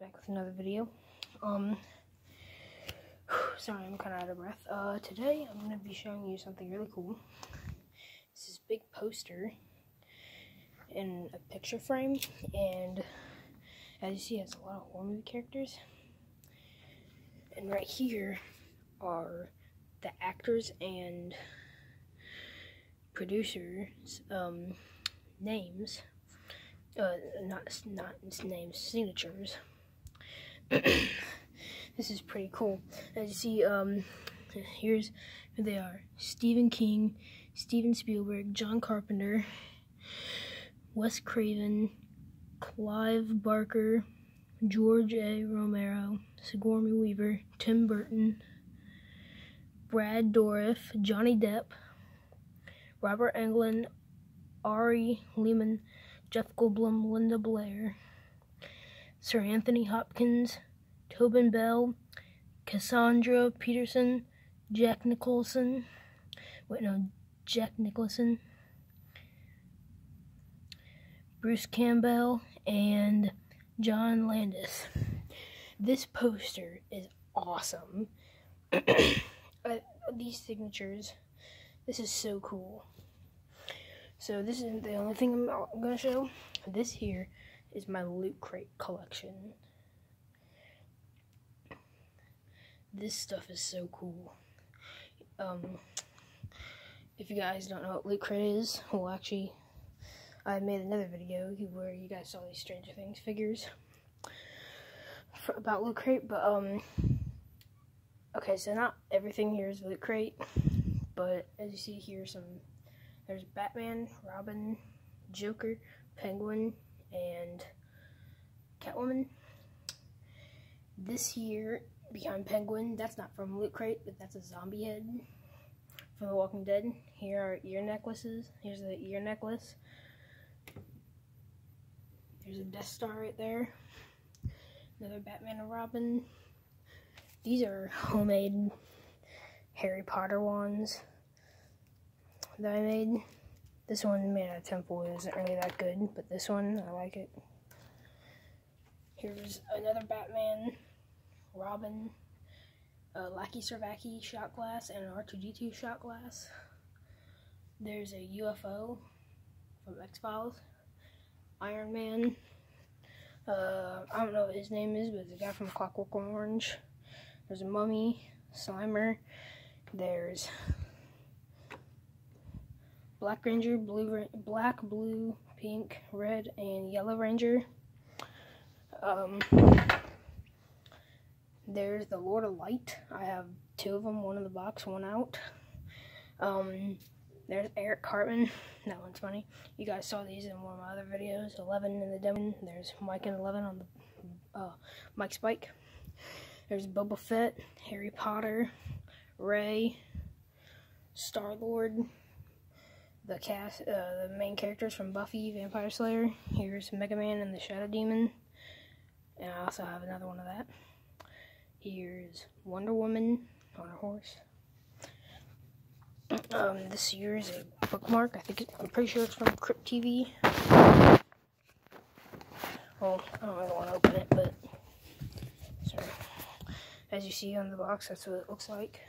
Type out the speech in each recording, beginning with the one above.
back with another video. Um, sorry, I'm kind of out of breath. Uh, today I'm to be showing you something really cool. This is big poster in a picture frame, and as you see, it has a lot of horror movie characters. And right here are the actors and producers' um, names. Uh, not not names, signatures. this is pretty cool. As you see, um, here's who they are: Stephen King, Steven Spielberg, John Carpenter, Wes Craven, Clive Barker, George A. Romero, Sigourney Weaver, Tim Burton, Brad Dourif, Johnny Depp, Robert Englund, Ari Lehman, Jeff Goldblum, Linda Blair, Sir Anthony Hopkins, Tobin Bell, Cassandra Peterson, Jack Nicholson, wait no, Jack Nicholson, Bruce Campbell, and John Landis. This poster is awesome. these signatures, this is so cool. So this isn't the only thing I'm going to show. This here is my Loot Crate collection. This stuff is so cool. Um, if you guys don't know what Loot Crate is, well actually, I made another video where you guys saw these Stranger Things figures for, about Loot Crate, but um, okay, so not everything here is Loot Crate, but as you see here, some there's Batman, Robin, Joker, Penguin, and Catwoman. This here, behind Penguin, that's not from Loot Crate, but that's a zombie head from The Walking Dead. Here are ear necklaces. Here's the ear necklace. There's a Death Star right there. Another Batman and Robin. These are homemade Harry Potter wands that I made. This one made out of temple isn't really that good, but this one, I like it. Here's another Batman, Robin, a Lackey Servaki shot glass, and an R2-D2 shot glass. There's a UFO from X-Files, Iron Man, uh, I don't know what his name is, but the guy from Clockwork Orange. There's a mummy, Slimer. There's Black Ranger, blue, black, blue, pink, red, and yellow Ranger. Um, there's the Lord of Light. I have two of them, one in the box, one out. Um, there's Eric Cartman. That one's funny. You guys saw these in one of my other videos. 11 in the demo. There's Mike and 11 on the uh, Mike Spike. There's Boba Fett, Harry Potter, Rey, Star Lord, the cast, uh, the main characters from Buffy, Vampire Slayer. Here's Mega Man and the Shadow Demon, and I also have another one of that. Here's Wonder Woman on a horse. Um, this here is a bookmark. I think it, I'm pretty sure it's from Crypt TV. Well, I don't really want to open it, but sorry. As you see on the box, that's what it looks like.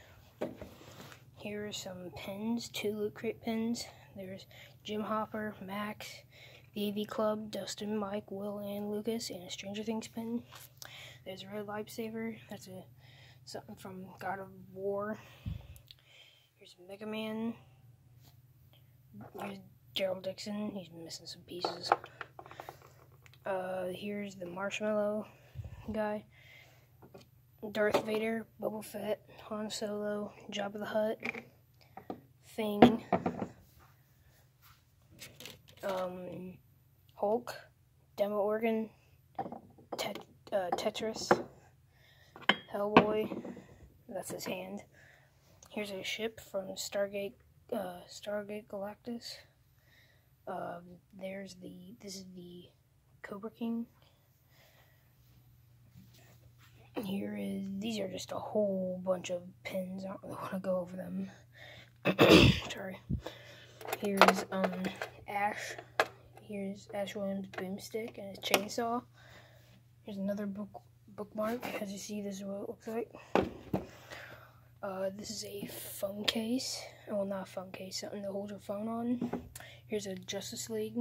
Here are some pens, two Loot Crate pens. There's Jim Hopper, Max, the AV Club, Dustin, Mike, Will, and Lucas, and a Stranger Things pin. There's a Red lifesaver. That's a something from God of War. Here's Mega Man. Here's Daryl Dixon. He's missing some pieces. Uh, here's the Marshmallow guy. Darth Vader, Boba Fett, Han Solo, Jabba the Hutt, Thing, um, Hulk, Demogorgon, tet uh, Tetris, Hellboy, that's his hand. Here's a ship from Stargate, uh, Stargate Galactus. Um, there's the, this is the Cobra King. Here is, these are just a whole bunch of pins. I don't really want to go over them. Sorry. Here's, um, Ash. Here's Ash Williams' boomstick and his chainsaw. Here's another book bookmark. As you see, this is what it looks like. Uh, this is a phone case. Well, not a phone case, something to hold your phone on. Here's a Justice League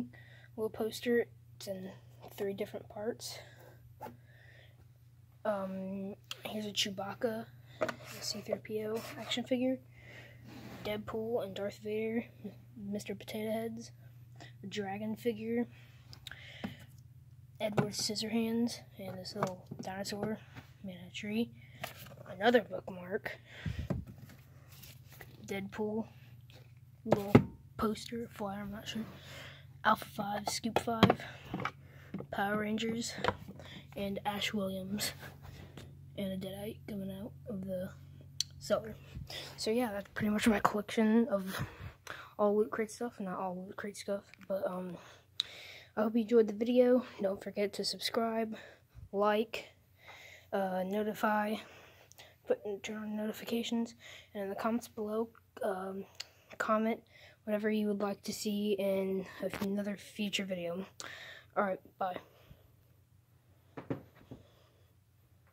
little poster. It's in three different parts. Um, here's a Chewbacca, C-3PO action figure. Deadpool and Darth Vader, Mr. Potato Heads, dragon figure, Edward Scissorhands, and this little dinosaur made a tree. Another bookmark, Deadpool, little poster, flyer, I'm not sure. Alpha 5, Scoop 5, Power Rangers, and Ash Williams, and a Deadite coming out of the cellar. So yeah, that's pretty much my collection of all Loot Crate stuff. Not all Loot Crate stuff, but um, I hope you enjoyed the video. Don't forget to subscribe, like, uh, notify, put turn on notifications, and in the comments below, um, comment whatever you would like to see in another future video. Alright, bye.